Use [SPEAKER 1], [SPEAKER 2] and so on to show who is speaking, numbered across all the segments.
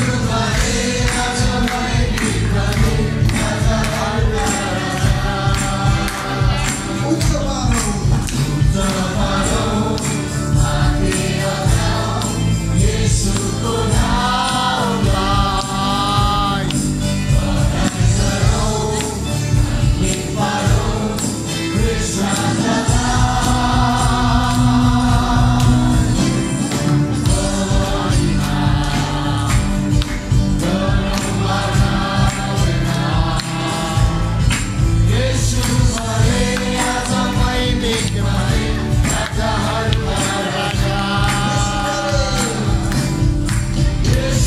[SPEAKER 1] 주마.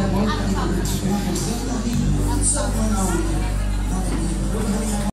[SPEAKER 1] Ako yung